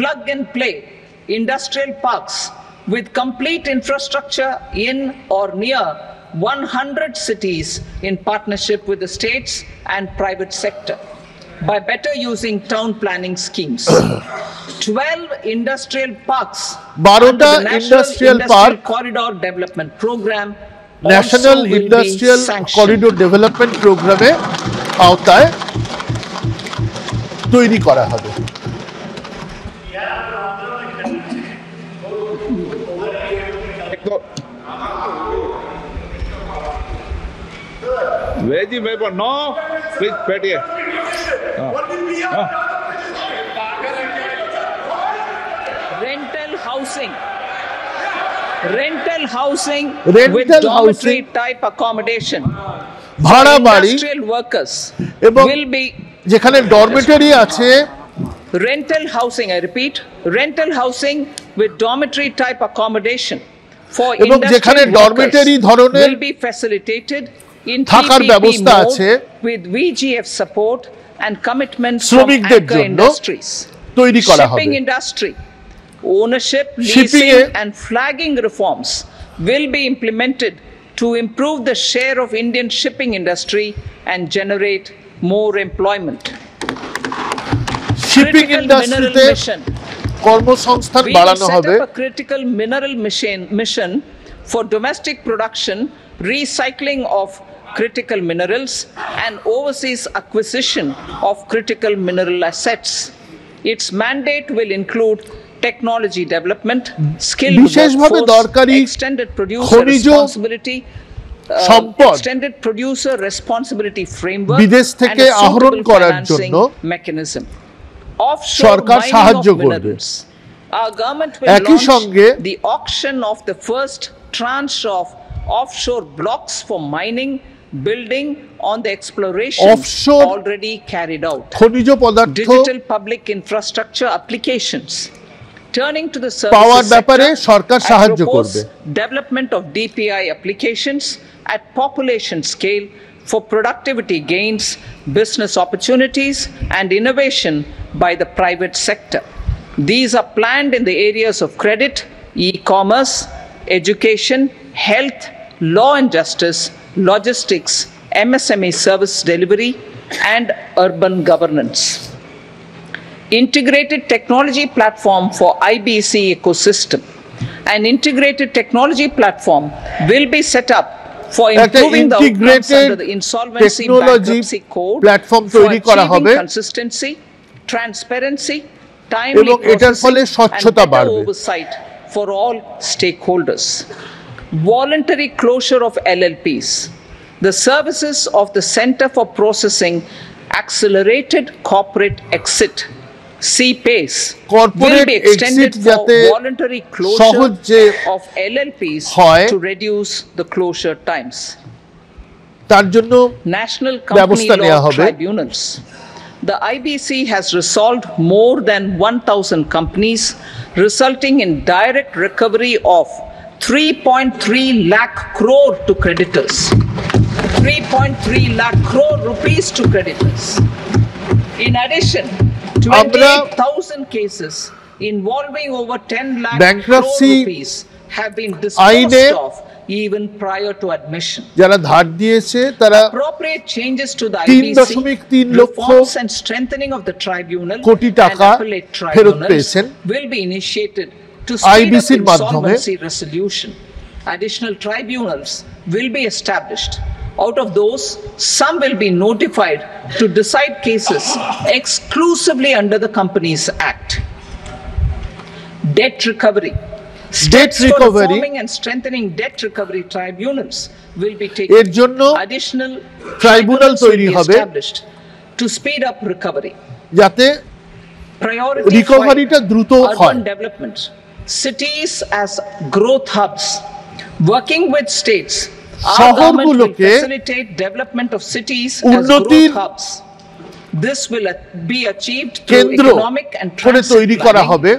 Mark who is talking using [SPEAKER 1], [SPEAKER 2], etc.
[SPEAKER 1] plug and play industrial parks with complete infrastructure in or near 100 cities in partnership with the states and private sector by better using town planning schemes. 12 industrial parks
[SPEAKER 2] বারোটা
[SPEAKER 1] under the National
[SPEAKER 2] industrial park
[SPEAKER 1] Corridor Development Program national will be industrial.
[SPEAKER 2] Corridor development প্রোগ্রামে আওতায় তৈরি করা হবে
[SPEAKER 3] Veggie paper, no. Please, wait here.
[SPEAKER 1] rental housing. Rental housing
[SPEAKER 2] Rental
[SPEAKER 1] with dormitory
[SPEAKER 2] housing.
[SPEAKER 1] type accommodation.
[SPEAKER 2] ভাড়া বাড়ি
[SPEAKER 1] Industrial workers
[SPEAKER 2] এবং
[SPEAKER 1] will be
[SPEAKER 2] যেখানে dormitory আছে
[SPEAKER 1] rental housing, I repeat, rental housing with dormitory type accommodation for industrial
[SPEAKER 2] dormitory
[SPEAKER 1] will be facilitated in
[SPEAKER 2] থাকার ব্যবস্থা আছে
[SPEAKER 1] with VGF support and commitments from
[SPEAKER 2] শ্রমিকদের
[SPEAKER 1] anchor
[SPEAKER 2] জন্য
[SPEAKER 1] industries.
[SPEAKER 2] তৈরি করা হবে
[SPEAKER 1] Shipping industry, ownership, leasing, and flagging reforms will be implemented to improve the share of Indian shipping industry and generate more employment. Shipping
[SPEAKER 2] ইন্ডাস্ট্রিতে কর্মসংস্থান বাড়ানো হবে
[SPEAKER 1] critical mineral mission mission for domestic production recycling of critical minerals and overseas acquisition of critical mineral assets. Its mandate will include technology development, skilled workforce, extended producer responsibility,
[SPEAKER 2] সম্পদ
[SPEAKER 1] extended producer responsibility framework
[SPEAKER 2] বিদেশ থেকে আহরণ করার জন্য
[SPEAKER 1] mechanism Offshore
[SPEAKER 2] সরকার
[SPEAKER 1] mining
[SPEAKER 2] সাহায্য
[SPEAKER 1] of
[SPEAKER 2] করবে।
[SPEAKER 1] minerals. Our government will
[SPEAKER 2] একই
[SPEAKER 1] launch
[SPEAKER 2] সঙ্গে
[SPEAKER 1] the auction of the first tranche of offshore blocks for mining, building on the exploration
[SPEAKER 2] Offshore
[SPEAKER 1] already carried out.
[SPEAKER 2] খনিজ পদার্থ
[SPEAKER 1] Digital public infrastructure applications. Turning to the services
[SPEAKER 2] পাওয়ার ব্যাপারে
[SPEAKER 1] sector,
[SPEAKER 2] Sarkar
[SPEAKER 1] I
[SPEAKER 2] সাহায্য
[SPEAKER 1] propose
[SPEAKER 2] করবে।
[SPEAKER 1] Development of DPI applications at population scale for productivity gains, business opportunities, and innovation by the private sector. These are planned in the areas of credit, e commerce, education, health, law and justice, logistics, MSME service delivery, and urban governance. Integrated technology platform for IBC ecosystem. An integrated technology platform will be set up for improving the outcomes under the insolvency bankruptcy code
[SPEAKER 2] platform
[SPEAKER 1] for achieving consistency transparency, timely
[SPEAKER 2] এবং এটার ফলে
[SPEAKER 1] processing,
[SPEAKER 2] স্বচ্ছতা
[SPEAKER 1] and better
[SPEAKER 2] বাড়বে।
[SPEAKER 1] oversight for all stakeholders. Voluntary closure of LLPs. The services of the Center for Processing Accelerated Corporate Exit CPACE will
[SPEAKER 2] Corporate
[SPEAKER 1] be extended
[SPEAKER 2] exit
[SPEAKER 1] for
[SPEAKER 2] যাতে
[SPEAKER 1] voluntary
[SPEAKER 2] সহজ যে
[SPEAKER 1] closure of LLPs
[SPEAKER 2] হয়,
[SPEAKER 1] to reduce the closure times.
[SPEAKER 2] তার জন্য
[SPEAKER 1] National Company
[SPEAKER 2] ব্যবস্থা নেওয়া
[SPEAKER 1] Law
[SPEAKER 2] হবে।
[SPEAKER 1] the IBC has resolved more than 1,000 companies, resulting in direct recovery of 3.3 lakh crore to creditors. 3.3 lakh crore rupees to creditors. In addition, 28,000 cases involving over 10 lakh crore rupees have been disposed of even prior to admission.
[SPEAKER 2] যারা ধার দিয়েছে তারা
[SPEAKER 1] Appropriate changes to the
[SPEAKER 2] তিন
[SPEAKER 1] IBC,
[SPEAKER 2] দশমিক তিন লক্ষ
[SPEAKER 1] reforms and strengthening of the tribunal
[SPEAKER 2] কোটি
[SPEAKER 1] and
[SPEAKER 2] টাকা
[SPEAKER 1] appellate
[SPEAKER 2] ফেরত
[SPEAKER 1] tribunals
[SPEAKER 2] পেয়েছেন।
[SPEAKER 1] will be initiated to speed
[SPEAKER 2] IBC
[SPEAKER 1] up
[SPEAKER 2] র মাধ্যমে।
[SPEAKER 1] insolvency resolution. Additional tribunals will be established. Out of those, some will be notified to decide cases exclusively under the Companies Act. Debt recovery. debt recovery
[SPEAKER 2] এর জন্য
[SPEAKER 1] tribunal
[SPEAKER 2] তৈরি হবে
[SPEAKER 1] two speed up recovery
[SPEAKER 2] যাতে রিকভারিটা দ্রুত হয়।
[SPEAKER 1] Development cities as growth hubs working with states
[SPEAKER 2] শহরগুলোকে
[SPEAKER 1] development of cities
[SPEAKER 2] উন্নতির
[SPEAKER 1] hubs this will be achieved
[SPEAKER 2] কেন্দ্র করে তৈরি করা হবে।